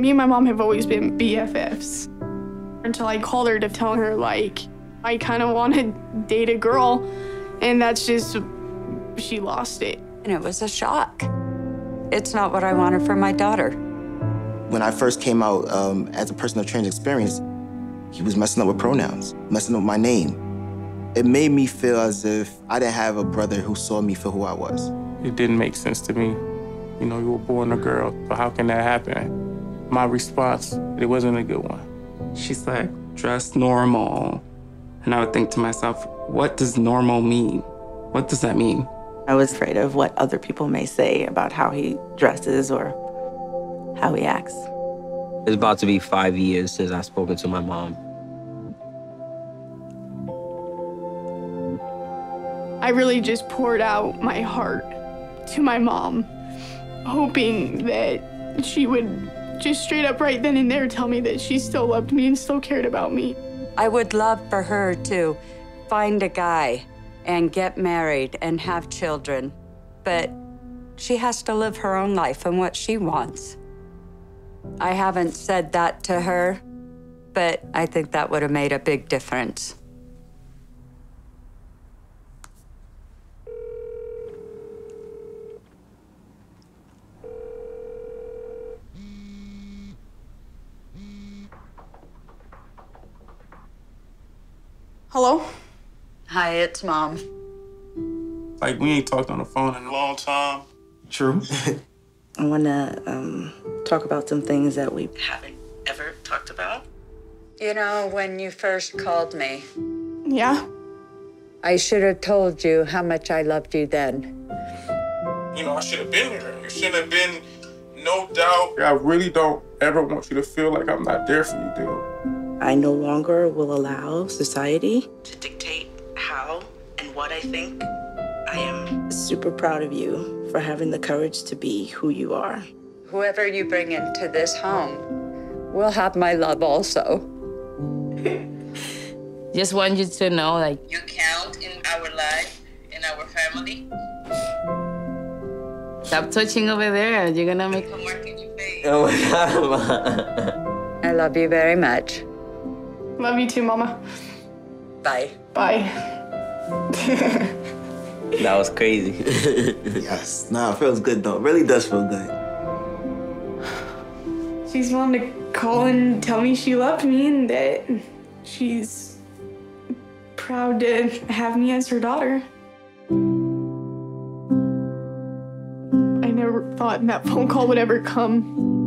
Me and my mom have always been BFFs until I called her to tell her, like, I kind of want to date a girl. And that's just, she lost it. And it was a shock. It's not what I wanted for my daughter. When I first came out um, as a person of trans experience, he was messing up with pronouns, messing up my name. It made me feel as if I didn't have a brother who saw me for who I was. It didn't make sense to me. You know, you were born a girl, so how can that happen? My response, it wasn't a good one. She's like, dress normal. And I would think to myself, what does normal mean? What does that mean? I was afraid of what other people may say about how he dresses or how he acts. It's about to be five years since I've spoken to my mom. I really just poured out my heart to my mom, hoping that she would just straight up right then and there tell me that she still loved me and still cared about me. I would love for her to find a guy and get married and have children, but she has to live her own life and what she wants. I haven't said that to her, but I think that would have made a big difference. Hello? Hi, it's Mom. Like, we ain't talked on the phone in a long time. True. I want to um, talk about some things that we haven't ever talked about. You know, when you first called me, Yeah? I should have told you how much I loved you then. You know, I should have been there. You should have been, no doubt. I really don't ever want you to feel like I'm not there for you, dude. I no longer will allow society to dictate how and what I think. I am super proud of you for having the courage to be who you are. Whoever you bring into this home will have my love also. Just want you to know, like, You count in our life, in our family. stop touching over there. You're gonna make. Come work in your face. Oh my God, I love you very much. Love you too, Mama. Bye. Bye. That was crazy. yes. Nah, it feels good though. It really does feel good. She's wanted to call and tell me she loved me and that she's proud to have me as her daughter. I never thought that phone call would ever come.